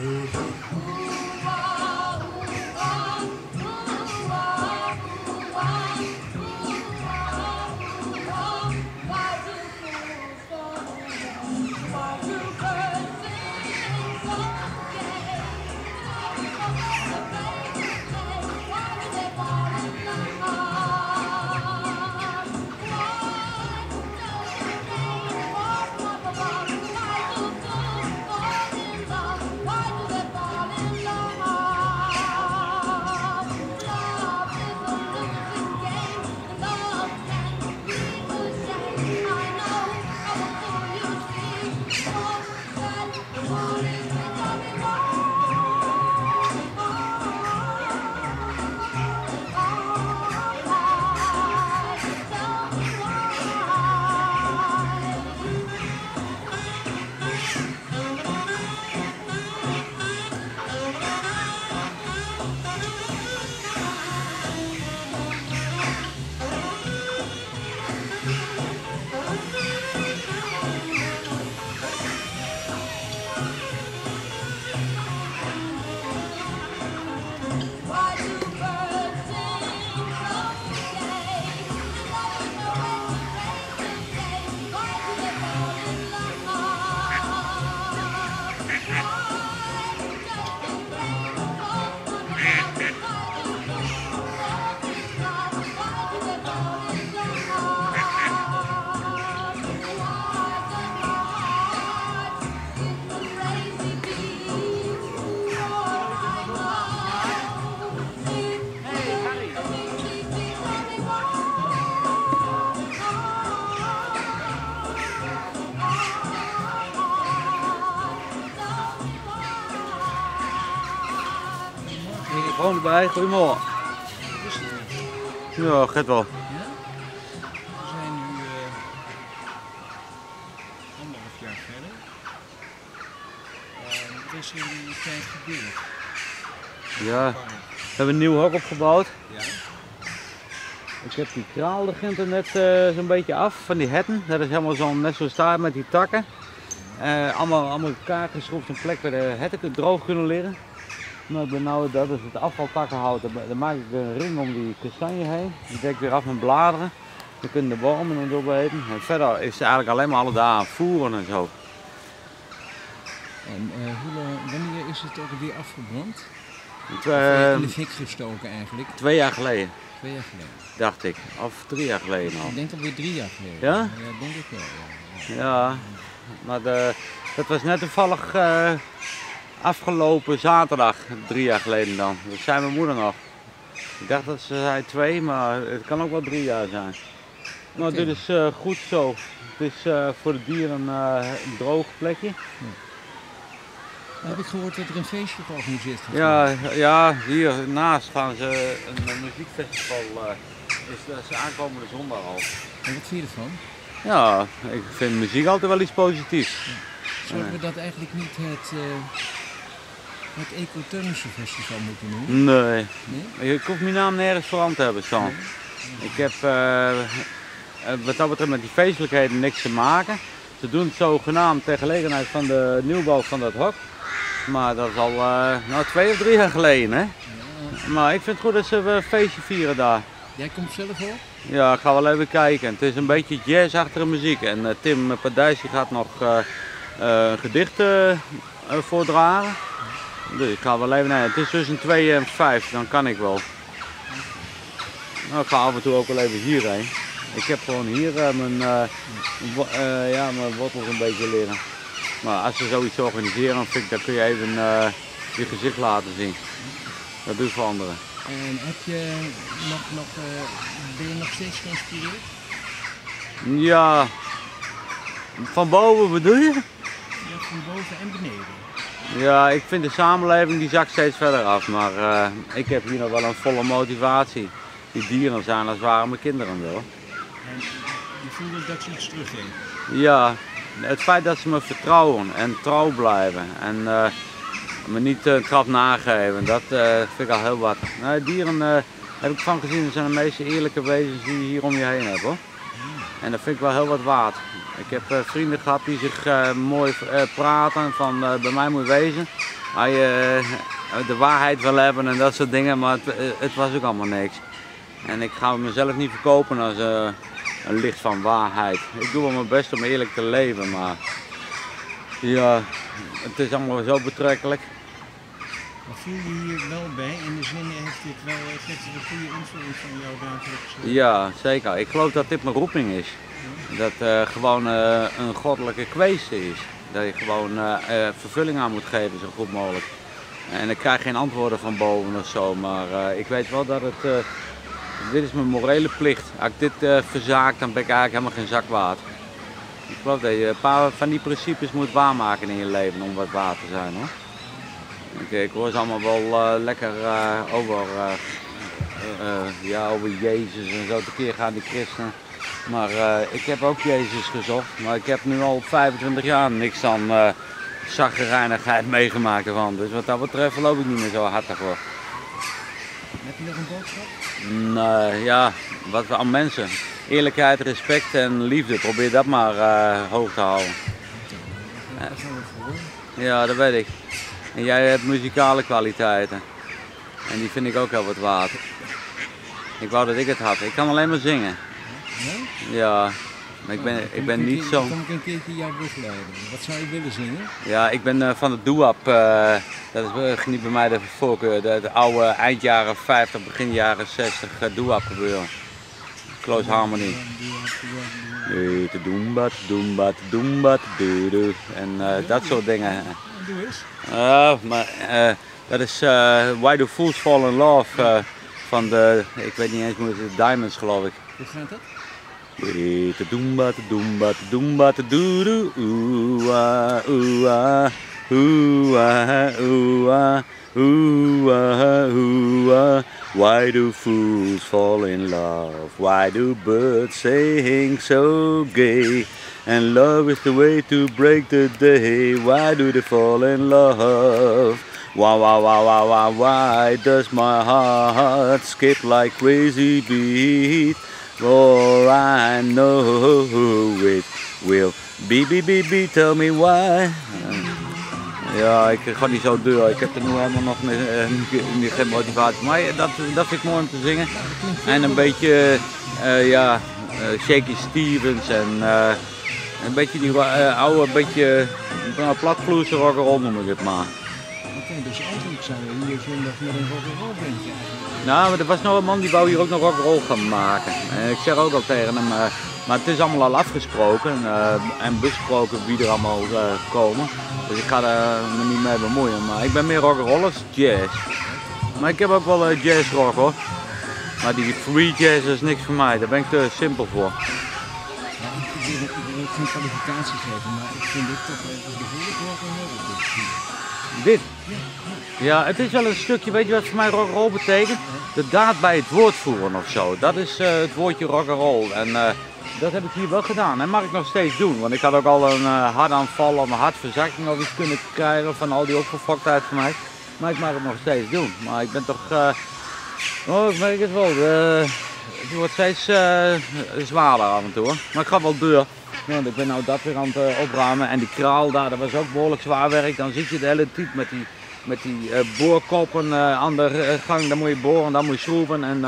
Gewoon erbij, goedemorgen. Ja, gaat wel. Ja? We zijn nu eh anderhalf jaar verder. En er is tijd gebeurd. Ja, we hebben een nieuw hok opgebouwd. Ja? Ik heb die kraal, begint er net eh, zo'n beetje af van die hetten. Dat is helemaal zo, net zo staart met die takken. Eh, allemaal, allemaal elkaar geschroefd, een plek waar de hetten droog kunnen liggen. Nou, ik ben nou, dat is het afvaltakkenhout, daar maak ik een ring om die kastanje heen. Die dek ik weer af met bladeren. Dan kunnen de wormen er door eten. En verder is het eigenlijk alleen maar alle dagen voeren en zo. En eh, hoe lang, wanneer is het ook weer afgebrand? Eh, in de fik gestoken eigenlijk, twee jaar geleden, twee jaar geleden. dacht ik. Of drie jaar geleden al. Ik denk alweer drie jaar geleden. Ja? Ja, denk ik wel. Ja. Ja, maar de, dat was net toevallig eh, afgelopen zaterdag, drie jaar geleden dan. Dat zei mijn moeder nog. Ik dacht dat ze zei twee, maar het kan ook wel drie jaar zijn. Maar Oké. dit is eh, goed zo. Het is eh, voor de dieren eh, een droog plekje. Heb ik gehoord dat er een feestje georganiseerd gaat Ja, ja, hier naast gaan ze een, een muziekfestival. is, dat is aankomende zondag al. En wat vind je ervan? Ja, ik vind muziek altijd wel iets positiefs. Zouden we dat eigenlijk niet het, het Ecothermische Festival moeten noemen? Nee. Nee? Ik hoef mijn naam nergens aan te hebben staan. Ik heb eh, wat dat betreft met die feestelijkheden niks te maken. Ze doen het zogenaamd ter gelegenheid van de nieuwbouw van dat hok. Maar dat is al eh, nou, twee of drie jaar geleden. Hè? Ja. Maar ik vind het goed dat ze een feestje vieren daar. Jij komt zelf op? Ja, ik ga wel even kijken. Het is een beetje jazzachtige muziek. En Tim Padijs gaat nog een gedicht voordragen. Dus ik ga wel even naar. Het is tussen 2 en 5, dan kan ik wel. Nou, ik ga af en toe ook wel even hierheen. Ik heb gewoon hier eh, mijn, eh, ja, mijn wortels een beetje liggen. Maar als ze zoiets organiseren, dan, vind ik, dan kun je even je gezicht laten zien. Dat doe ik voor anderen. En heb je nog, nog, ben je nog steeds geïnspireerd? Ja, van boven bedoel je? Ja, van boven en beneden. Ja, ik vind de samenleving die zakt steeds verder af, maar eh, ik heb hier nog wel een volle motivatie. Die dieren zijn als ware mijn kinderen wel. En je voelde dat ze iets teruggeven. Ja, het feit dat ze me vertrouwen en trouw blijven en eh, me niet een trap nageven, dat eh, vind ik al heel wat. Nou, dieren heb ik van gezien, dat zijn de meest eerlijke wezens die je hier om je heen hebt hoor. En dat vind ik wel heel wat waard. Ik heb eh, vrienden gehad die zich eh, mooi eh, praten van bij mij moet wezen. Als je de waarheid wil hebben en dat soort dingen, maar het, het was ook allemaal niks. En ik ga mezelf niet verkopen als een licht van waarheid. Ik doe wel mijn best om eerlijk te leven, maar ja, het is allemaal zo betrekkelijk. Maar voel je hier wel bij? In de zin heeft dit wel het een goede invulling van jouw dagelijks? Ja, zeker. Ik geloof dat dit mijn roeping is. Dat eh, gewoon eh, een goddelijke kweeste is. Dat je gewoon eh, vervulling aan moet geven, zo goed mogelijk. En ik krijg geen antwoorden van boven of zo, maar ik weet wel dat het. dit is mijn morele plicht. Als ik dit verzaak, dan ben ik eigenlijk helemaal geen zak waard. Ik geloof dat je een paar van die principes moet waarmaken in je leven om wat waard te zijn hoor. Ik, hoor ze allemaal wel lekker over, ja, over Jezus en zo tekeer gaan die christenen. Maar eh, ik heb ook Jezus gezocht, maar ik heb nu al 25 jaar niks dan uh, zaggerijnigheid meegemaakt ervan. Dus wat dat betreft loop ik niet meer zo hartig hoor. Heb je nog een boodschap? Nee, ja, wat we aan mensen. Eerlijkheid, respect en liefde, probeer dat maar eh, hoog te houden. Ja, dat weet ik. En jij hebt muzikale kwaliteiten. En die vind ik ook heel wat waard. Ik wou dat ik het had. Ik kan alleen maar zingen. Ja? Ja, maar ik ben, ik ben niet zo... Kom ik een keertje jou begeleiden. Wat zou je willen zingen? Ja, ik ben eh, van de doe-up. eh, dat is geniet bij mij de voorkeur. De, de oude eind jaren 50, begin jaren 60 uh, doe-up gebeuren. Close Harmony. Ja, doe wat, doe wat, doe wat. Te doe, doe. En eh, dat soort dingen. Ja, Doe eens. Ja, maar dat is Why Do Fools Fall In Love van de, ik weet niet eens hoe het is, Diamonds geloof ik. Hoe gaat dat? Te doemba, te doemba, te doemba, te doe doe, oeh ah, oeh ah, oeh ah, oeh ah, oeh ah, oeh ah. Why do fools fall in love? Why do birds sing so gay? And love is the way to break the day. Why do they fall in love? Why, why, why, why, why, why does my heart skip like crazy beat? For I know it will be, be, be, be, tell me why. Ja, ik ga niet zo duur. Ik heb er nu helemaal nog niet, eh, geen motivatie. Maar dat, dat ik mooi om te zingen. En een beetje, eh, ja, eh, Shaky Stevens en een beetje die oude, beetje uh, platvloerse rock'n'roll noem ik het maar. Dus eigenlijk zou je hier zondag met een rock'n'roll eigenlijk. Nou, maar er was nog een man die wou hier ook nog rock'n'roll gaan maken. En ik zeg ook al tegen hem, eh, maar het is allemaal al afgesproken eh, en besproken wie er allemaal eh, komen. Dus ik ga er me niet mee bemoeien. Maar ik ben meer rock'n'roll als jazz. Maar ik heb ook wel jazz rock hoor. Maar die free jazz is niks voor mij, daar ben ik te simpel voor. Ja, ik, wil, geen kwalificatie geven, maar ik vind dit toch behoorlijk rock'n'roll. Dit. Ja, het is wel een stukje, weet je wat voor mij rock'n'roll betekent? De daad bij het woord voeren of zo. Dat is eh, het woordje rock'n'roll. En eh, dat heb ik hier wel gedaan en mag ik nog steeds doen. Want ik had ook al een eh, hartaanval of een hartverzakking of iets kunnen krijgen van al die opgefoktheid van mij. Maar ik mag het nog steeds doen. Maar ik ben toch, oh ik merk het wel, het wordt steeds zwaarder af en toe. Maar ik ga wel deur. Want ik ben nou dat weer aan het eh, opruimen. En die kraal daar, dat was ook behoorlijk zwaar werk. Dan zit je de hele tijd met die, met die eh, boorkoppen eh, aan de gang. Dan moet je boren, dan moet je schroeven. En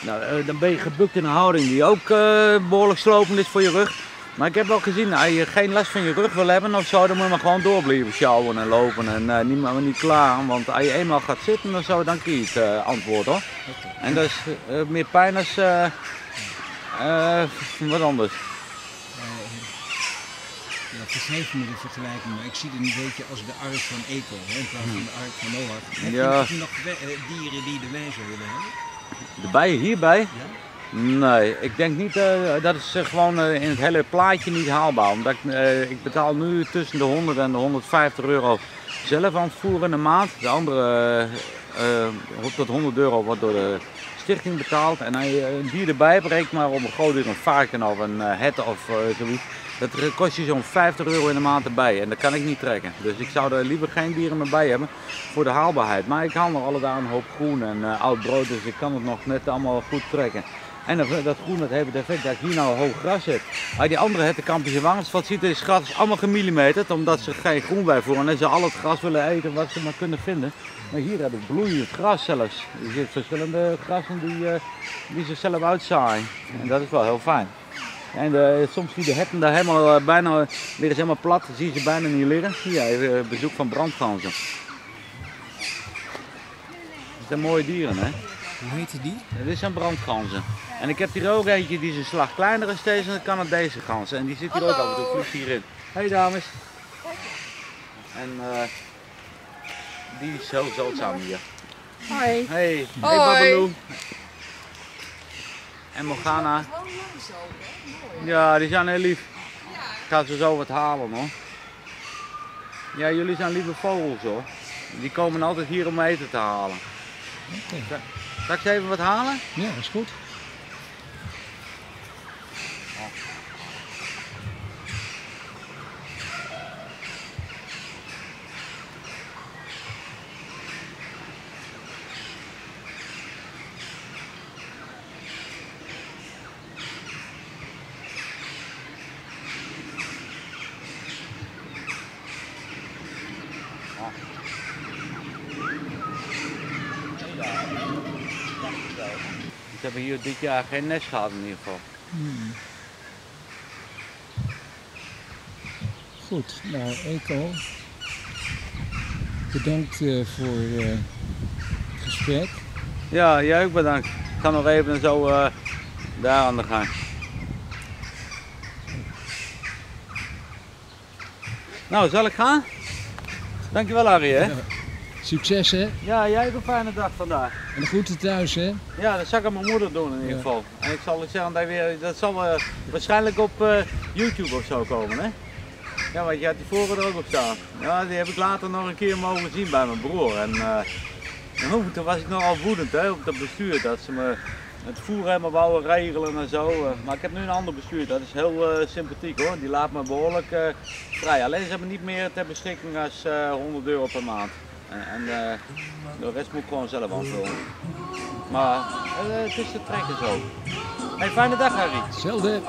nou, dan ben je gebukt in een houding die ook eh, behoorlijk slopend is voor je rug. Maar ik heb wel gezien, als je geen last van je rug wil hebben of zo, dan moet je maar gewoon door blijven sjouwen en lopen en niet, maar niet klaar. Want als je eenmaal gaat zitten, dan, zo, dan krijg je het eh, antwoord hoor. En dat is meer pijn als wat anders. Ja, vergeef me de vergelijking, maar ik zie het een beetje als de ark van Eco, hè, in plaats van de ark van Noach. Heb Ja. je misschien nog eh, dieren die de wijze willen hebben? De bijen hierbij? Ja? Nee, ik denk niet, eh, dat is eh, gewoon eh, in het hele plaatje niet haalbaar. Omdat ik, ik betaal nu tussen de 100 en de 150 euro zelf aan het voeren in de maand. De andere tot 100 euro wordt door de stichting betaald. En als je een dier erbij brengt, maar op een groot dier, een varken of een het of zoiets. Dat kost je zo'n 50 euro in de maand erbij en dat kan ik niet trekken. Dus ik zou er liever geen dieren meer bij hebben voor de haalbaarheid. Maar ik haal nog een hoop groen en eh, oud brood, dus ik kan het nog net allemaal goed trekken. En dat, groen dat heeft het effect dat hier nou hoog gras heb. Uit die andere hettenkampjes in Warnsveld ziet is gras allemaal gemillimeterd, omdat ze geen groen bijvoeren en ze al het gras willen eten wat ze maar kunnen vinden. Maar hier heb ik bloeiend gras zelfs. Er zitten verschillende grassen die, uh, die zichzelf uitzaaien. En dat is wel heel fijn. En de, soms zie je de herten daar helemaal uh, bijna, liggen ze helemaal plat, zie je ze bijna niet liggen. Hier even bezoek van brandganzen. Dat zijn mooie dieren hè. Hoe heette die? Dit zijn brandganzen. En ik heb hier ook eentje die is een slag kleiner is deze, de Canadese ganzen. En die zit hier ook af en toe, vliegt hierin. Hey dames. En uh, die is heel zeldzaam hier. Hoi. Hey, Hoi. hey Babaloo. En Morgana. Ja, die zijn heel lief. Ik ga ze zo wat halen hoor. Ja, jullie zijn lieve vogels hoor. Die komen altijd hier om eten te halen. Oké. Zal ik ze even wat halen? Ja, dat is goed. Ze hebben hier dit jaar geen nest gehad in ieder geval. Hmm. Goed, nou Eco, bedankt uh, voor uh, het gesprek. Ja, jij ook bedankt. Ik ga nog even zo uh, daar aan de gang. Nou, zal ik gaan? Dankjewel Harry hè? Ja. Succes hè? Ja, jij hebt een fijne dag vandaag. En de groeten thuis hè? Ja, dat zal ik aan mijn moeder doen in ieder geval. En ik zal zeggen dat, weer, dat zal eh, waarschijnlijk op eh, YouTube of zo komen hè? Ja, want je had die vorige er ook op staan. Ja, die heb ik later nog een keer mogen zien bij mijn broer. En oh, toen was ik nogal woedend hè, op dat bestuur, dat ze me het voer helemaal wouden regelen en zo. eh. maar ik heb nu een ander bestuur, dat is heel eh, sympathiek hoor. Die laat me behoorlijk eh, vrij. Alleen ze hebben niet meer ter beschikking als eh 100 euro per maand. En, en de rest moet ik gewoon zelf aanvullen. Maar het is te trekken zo. Hey, fijne dag Harry. Hetzelfde.